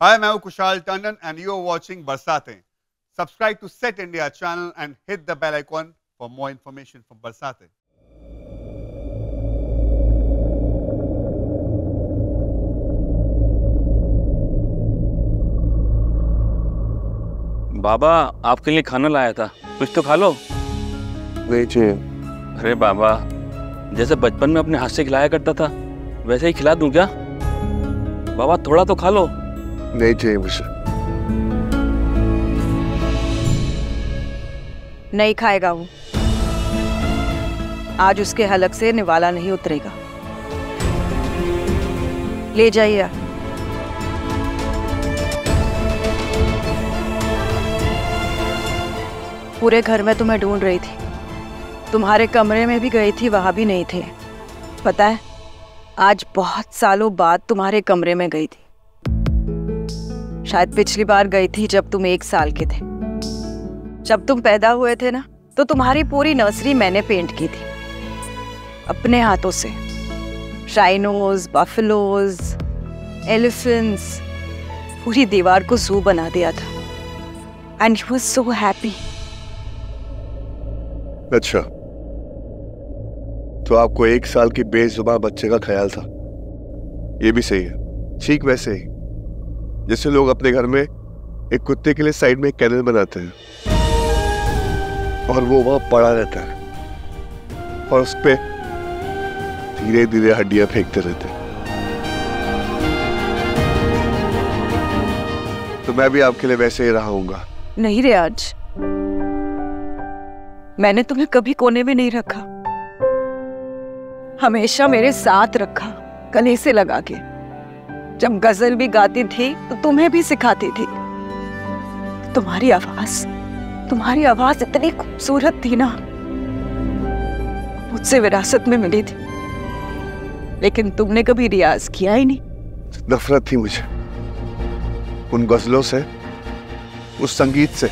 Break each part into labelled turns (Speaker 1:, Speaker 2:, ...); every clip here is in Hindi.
Speaker 1: Hi, मैं हूँ Kushal Tandon and you are watching बरसातें. Subscribe to Set India channel and hit the bell icon for more information from बरसातें.
Speaker 2: बाबा आपके लिए खाना लाया था कुछ तो खा लो
Speaker 3: नहीं चाहिए
Speaker 2: अरे बाबा जैसे बचपन में अपने हाथ से खिलाया करता था वैसे ही खिला दूँ क्या बाबा थोड़ा तो खा लो
Speaker 3: चाहिए मुझे
Speaker 4: नहीं खाएगा वो। आज उसके हलक से निवाला नहीं उतरेगा। ले जाइए पूरे घर में तुम्हें ढूंढ रही थी। तुम्हारे कमरे में भी गई थी, वहाँ भी नहीं थे। पता है, आज बहुत सालों बाद तुम्हारे कमरे में गई थी। शायद पिछली बार गई थी जब तुम एक साल के थे। जब तुम पैदा हुए थे ना तो तुम्हारी पूरी नर्सरी मैंने पेंट की थी। अपने हाथों से। राइनोज बफलोज एलिफेंट्स पूरी दीवार को जू बना दिया था। And you was so happy
Speaker 3: अच्छा। तो आपको एक साल की बेजुबान बच्चे का ख्याल था। ये भी सही है। ठीक वैसे ही। जैसे लोग अपने घर में एक कुत्ते के लिए साइड में एक कैनल बनाते हैं। और वो वहाँ पड़ा रहता है। और उस पर धीरे धीरे हड्डियाँ फेंकते रहते हैं। तो मैं भी आपके लिए वैसे ही रहाऊँगा
Speaker 4: नहीं रे आज। मैंने तुम्हें कभी कोने में नहीं रखा। हमेशा मेरे साथ रखा, गले से लगा के। जब गज़ल भी गाती थी तो तुम्हें भी सिखाती थी। तुम्हारी आवाज़ तुम्हारी आवाज़ इतनी खूबसूरत थी ना। मुझसे विरासत में मिली थी। लेकिन तुमने कभी रियाज किया ही नहीं।
Speaker 3: नफरत थी मुझे। उन गजलों से उस संगीत से।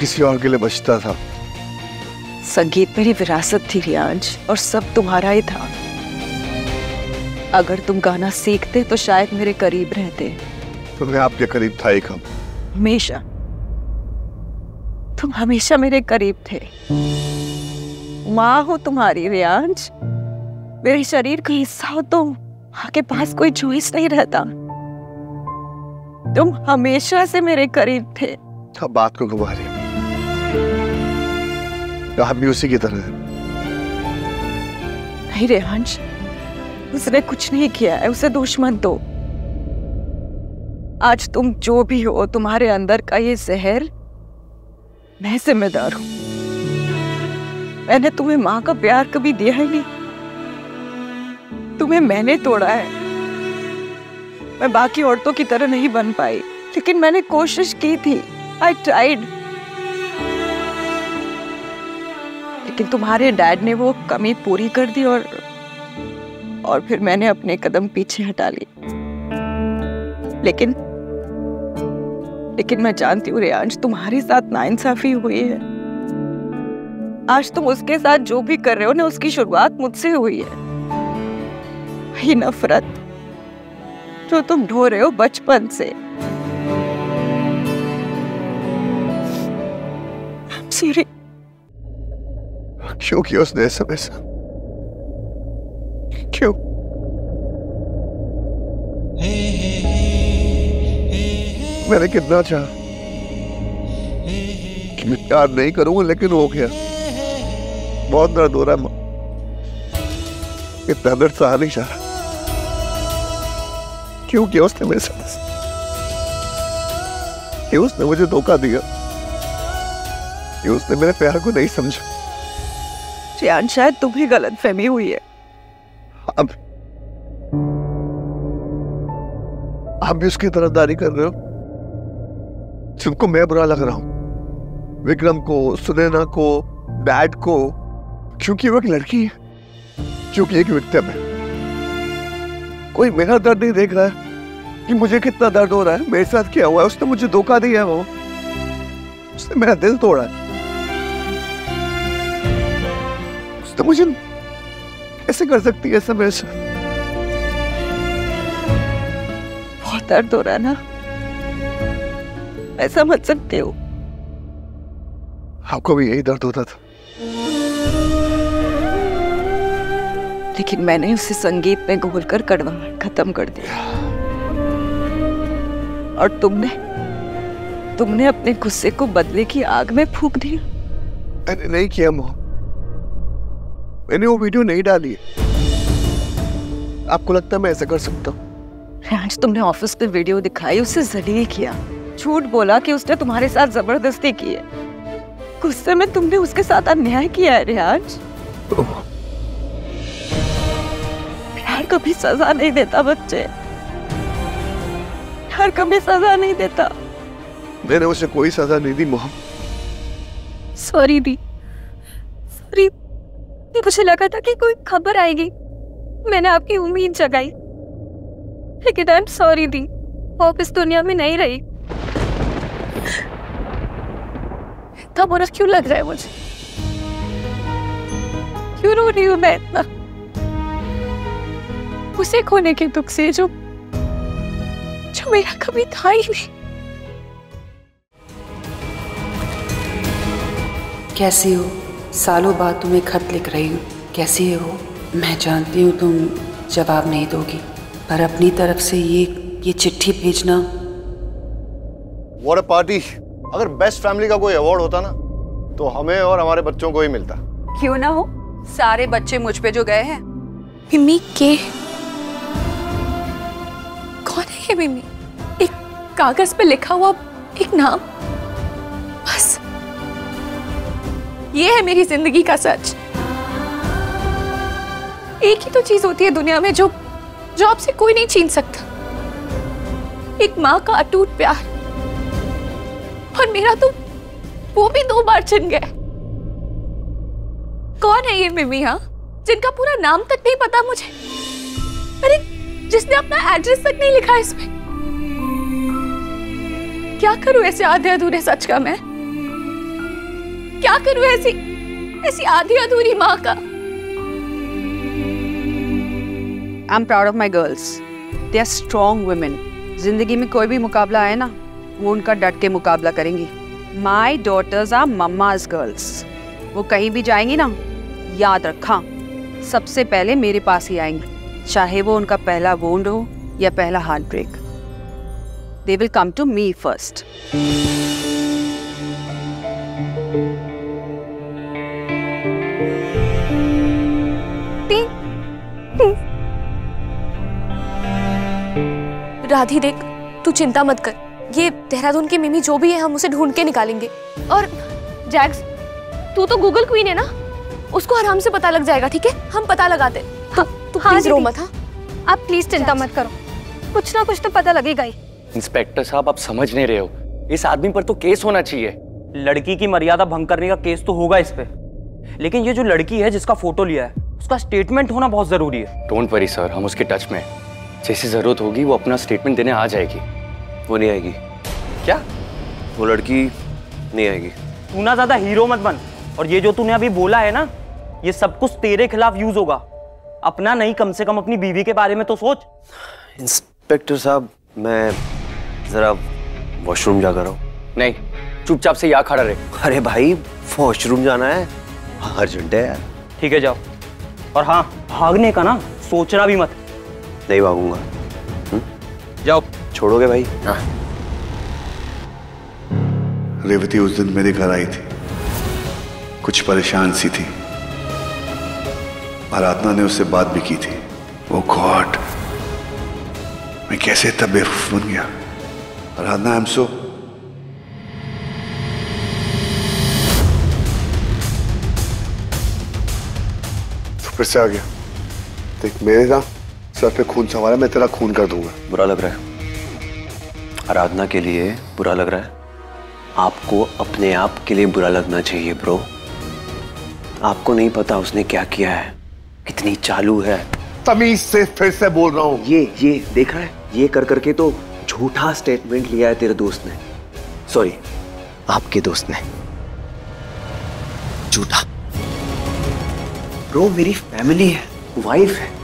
Speaker 3: किसी और के लिए बचता था।
Speaker 4: संगीत मेरी विरासत थी रियांज और सब तुम्हारा ही था। अगर तुम गाना सीखते तो शायद मेरे करीब रहते।
Speaker 3: तो मैं आपके करीब था ही कम
Speaker 4: हमेशा। तुम हमेशा मेरे करीब थे। माँ हो तुम्हारी रियांज। मेरे शरीर का हिस्सा हो तुम माँ के पास कोई चॉइस नहीं रहता। तुम हमेशा से मेरे करीब थे।
Speaker 3: अब बात को घुमा रही आप भी उसी की तरह है।
Speaker 4: नहीं रेहांश उसने कुछ नहीं किया है, उसे दुश्मन दो। आज तुम जो भी हो, तुम्हारे अंदर का ये जहर, मैं जिम्मेदार हूँ। मैंने तुम्हें माँ का प्यार कभी दिया ही नहीं। तुम्हें मैंने तोड़ा है। मैं बाकी औरतों की तरह नहीं बन पाई, लेकिन मैंने कोशिश की थी। आई ट्राइड लेकिन तुम्हारे डैड ने वो कमी पूरी कर दी और और फिर मैंने अपने कदम पीछे हटा लिए। लेकिन लेकिन मैं जानती हूँ रेयांश तुम्हारे साथ नाइंसाफी हुई है। आज तुम उसके साथ जो भी कर रहे हो ना, उसकी शुरुआत मुझसे हुई है। वही नफरत जो तुम ढो रहे हो बचपन से।
Speaker 3: क्यों किया उसने ऐसा वैसा क्यों मैंने कितना चाहा कि मैं प्यार नहीं करूँगा, लेकिन हो गया। बहुत दर्द हो रहा है इतना दर्द सहा नहीं चाह क्यों किया उसने मेरे साथ कि उसने मुझे धोखा दिया? कि उसने मेरे प्यार को नहीं समझा?
Speaker 4: शायद तुम्हें गलत फहमी हुई है।
Speaker 3: अब, आप भी उसकी तरफदारी कर रहे हो? जिनको मैं बुरा लग रहा हूँ, विक्रम को सुनैना को डैड को, क्योंकि वो एक लड़की है, क्योंकि एक विक्टिम है। कोई मेरा दर्द नहीं देख रहा है कि मुझे कितना दर्द हो रहा है। मेरे साथ क्या हुआ है? उसने मुझे धोखा दिया है वो। उसने मेरा दिल तोड़ा है। उसने मुझे कैसे कर सकती है ऐसा। मेरे साथ
Speaker 4: बहुत दर्द हो रहा है ना? ऐसा मत सकते हो।
Speaker 3: आपको भी यही दर्द होता था।
Speaker 4: लेकिन मैंने उसे संगीत में घोलकर कड़वाहट खत्म कर दिया। और तुमने तुमने अपने गुस्से को बदले की आग में फूंक दिया।
Speaker 3: नहीं किया मोह। मैंने वो वीडियो नहीं डाली है। आपको लगता है मैं ऐसा कर सकता हूँ?
Speaker 4: आज तुमने ऑफ़िस में वीडियो दिखाई उसे जलील किया। झूठ बोला कि उसने तुम्हारे साथ ज़बरदस्ती की है। गुस्से में तुमने उसके साथ अन्याय किया है रियाज प्यार कभी सजा नहीं देता बच्चे। प्यार कभी सजा नहीं देता।
Speaker 3: मैंने उसे कोई सजा नहीं दी मोहम्मद।
Speaker 5: सॉरी दी। मुझे लगा था कि कोई खबर आएगी। मैंने आपकी उम्मीद जगाई। लेकिन आई एम सॉरी दी। आप इस दुनिया में नहीं रही। इतना बुरा क्यों लग रहा है मुझे? क्यों रो रही हूँ मैं इतना? उसे खोने के दुख से जो जो मेरा कभी था ही नहीं।
Speaker 6: कैसी हो? सालों बाद तुम्हें खत लिख रही हूँ। कैसी हो मैं जानती हूँ तुम जवाब नहीं दोगी। पर अपनी तरफ़ से ये ये चिट्ठी भेजना।
Speaker 7: वॉट अ पार्टी अगर बेस्ट फैमिली का कोई अवार्ड होता ना तो हमें और हमारे बच्चों को ही मिलता।
Speaker 4: क्यों ना हो? सारे बच्चे मुझ पे जो गए हैं।
Speaker 5: मिमी के? कौन है ये मिमी? एक कागज़ पे लिखा हुआ एक नाम? ये है मेरी ज़िंदगी का सच। एक ही तो चीज़ होती है दुनिया में जो जो आपसे कोई नहीं छीन सकता। एक माँ का अटूट प्यार। और मेरा तो वो भी दो बार छिन गया। कौन है ये मिमी हाँ? जिनका पूरा नाम तक नहीं पता मुझे। अरे, जिसने अपना एड्रेस तक नहीं लिखा इसमें। क्या करूँ ऐसे आधे अधूरे सच का मैं? क्या करूँ ऐसी ऐसी आधी अधूरी माँ का?
Speaker 4: I am proud of my girls they are strong women ज़िंदगी में कोई भी मुकाबला आए ना, वो उनका डट के मुकाबला करेंगी। My daughters are mamma's girls वो कहीं भी जाएँगी ना, याद रखा, सबसे पहले मेरे पास ही आएँगी। चाहे वो उनका पहला वोंड हो या पहला heartbreak they will come to me first
Speaker 5: राधी देख तू चिंता मत कर। ये देहरादून की मिमी जो भी है हम उसे ढूंढ के निकालेंगे। और जैक्स तू तो गूगल क्वीन है ना? उसको आराम से पता लग जाएगा ठीक है? हम पता लगाते हाँ, तू
Speaker 8: हाँ,
Speaker 5: प्लीज़ रो मत हाँ?
Speaker 8: आप प्लीज़ चिंता मत करो। कुछ ना कुछ तो पता लगेगा ही।
Speaker 9: इंस्पेक्टर साहब आप समझ नहीं रहे हो। इस आदमी पर तो केस होना चाहिए।
Speaker 10: लड़की की मर्यादा भंग करने का केस तो होगा इस पे। लेकिन ये जो लड़की है जिसका फ़ोटो लिया है उसका स्टेटमेंट होना बहुत ज़रूरी है।
Speaker 9: डोंट वरी सर हम उसके टच में हैं। जैसी ज़रूरत होगी वो अपना स्टेटमेंट देने आ जाएगी।
Speaker 11: वो नहीं आएगी।
Speaker 9: क्या?
Speaker 11: वो लड़की नहीं आएगी।
Speaker 10: तू ना ज़्यादा हीरो मत बन। और ये जो तूने अभी बोला है ना ये सब कुछ तेरे खिलाफ यूज़ होगा। अपना नहीं कम से कम अपनी बीवी के बारे में तो सोच।
Speaker 11: इंस्पेक्टर साहब मैं जरा वॉशरूम जा कर
Speaker 9: नहीं चुपचाप से यहाँ खड़ा रहे।
Speaker 11: अरे भाई वॉशरूम जाना है। अर्जेंट है यार।
Speaker 10: ठीक है जाओ। और हाँ भागने का ना सोचना भी मत।
Speaker 11: नहीं भागूँगा।
Speaker 9: जाओ।
Speaker 11: छोड़ोगे भाई?
Speaker 9: हाँ।
Speaker 12: रेवती उस दिन मेरे घर आई थी। कुछ परेशान सी थी। आराधना ने उससे बात भी की थी। वो गॉड। मैं कैसे इतना बेवकूफ़ बन गया? आराधना आई एम सो
Speaker 3: फिर से आ गया। देख, मेरे ना सर पे खून सवार है मैं तेरा खून कर दूँगा।
Speaker 11: बुरा लग रहा है। आराधना के लिए बुरा लग रहा है। आपको अपने आप के लिए बुरा लगना चाहिए ब्रो आपको नहीं पता उसने क्या किया है। कितनी चालू है।
Speaker 3: तमीज से फिर से बोल रहा हूँ।
Speaker 11: ये ये देख रहा है? ये कर करके तो झूठा स्टेटमेंट लिया है तेरे दोस्त ने। सॉरी आपके दोस्त ने। झूठा। ब्रो मेरी फैमिली है वाइफ है।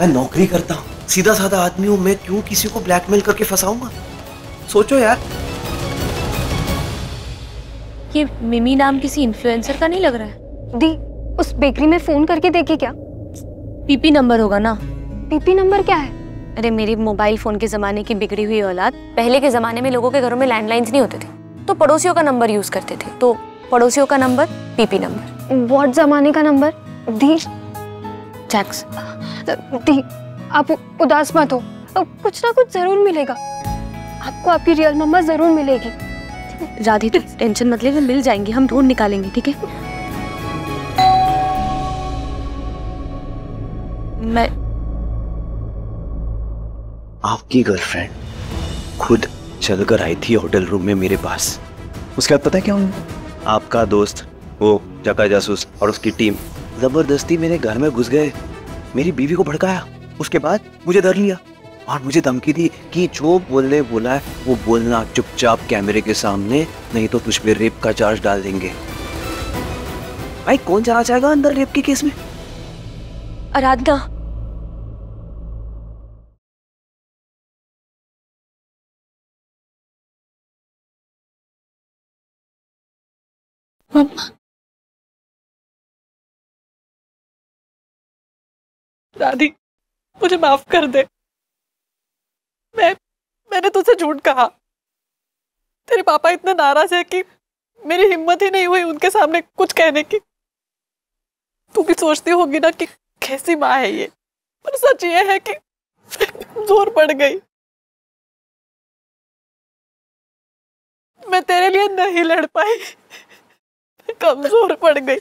Speaker 11: मैं नौकरी करता हूँ। सीधा साधा आदमी हूँ मैं क्यों किसी को ब्लैकमेल करके फंसाऊँगा? सोचो यार।
Speaker 13: ये मिमी नाम किसी इन्फ्लुएंसर का नहीं लग रहा है?
Speaker 8: दी उस बेकरी में फ़ोन करके देखे क्या?
Speaker 13: पीपी नंबर होगा ना।
Speaker 8: पीपी नंबर क्या है?
Speaker 13: अरे मेरी मोबाइल फ़ोन के जमाने की बिगड़ी हुई औलाद पहले के जमाने में लोगों के घरों में लैंडलाइंस नहीं होते थे तो पड़ोसियों का नंबर यूज़ करते थे। तो पड़ोसियों का नंबर पीपी नंबर
Speaker 8: व्हाट जमाने का नंबर दी।
Speaker 13: चैक्स
Speaker 8: दी आप उदास मत हो। कुछ ना कुछ ज़रूर मिलेगा। आपको आपकी रियल मम्मा ज़रूर मिलेगी।
Speaker 13: राधी तू टेंशन मत ले मिल जाएँगी हम ढूंढ निकालेंगे ठीक है? मैं
Speaker 11: आपकी गर्लफ्रेंड खुद चलकर आई थी होटल रूम में मेरे पास। उसके बाद पता है क्या हुआ? आपका दोस्त वो जका जासूस और उसकी टीम ज़बरदस्ती मेरे घर में घुस गए। मेरी बीवी को भड़काया। उसके बाद मुझे डर लिया और मुझे धमकी दी कि जो बोलने बोला है वो बोलना चुपचाप कैमरे के सामने नहीं तो तुझ पे रेप का चार्ज डाल देंगे। भाई कौन जाना चाहेगा अंदर रेप के केस में?
Speaker 13: आराधना।
Speaker 14: मम्मा। दादी, मुझे माफ़ कर दे। मैं, मैंने तुझसे झूठ कहा। तेरे पापा इतने नाराज़ है कि मेरी हिम्मत ही नहीं हुई उनके सामने कुछ कहने की। तू भी सोचती होगी ना कि कैसी माँ है ये। पर सच ये है कि ज़ोर पड़ गई। मैं तेरे लिए नहीं लड़ पाई। कमज़ोर पड़ गई।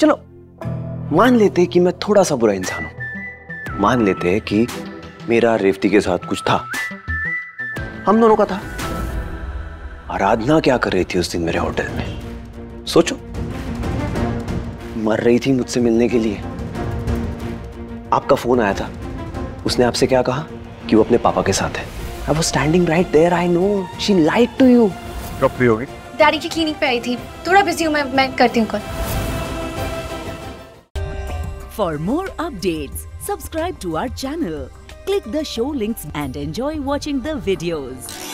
Speaker 11: चलो, मान लेते कि मैं थोड़ा सा बुरा इंसान हूँ। मान लेते हैं कि मेरा रेवती के साथ कुछ था। हम दोनों का था। आराधना क्या कर रही थी उस दिन मेरे होटल में? सोचो। मर रही थी मुझसे मिलने के लिए। आपका फ़ोन आया था। उसने आपसे क्या कहा? कि वो अपने पापा के साथ है। I was standing right there I know she like to you
Speaker 15: कब फ्री होगी।
Speaker 8: डैडी की क्लिनिक पे आई थी। थोड़ा बिज़ी हूँ मैं मैं करती हूँ call.
Speaker 16: For more update subscribe to our channel click the show links and enjoy watching the videos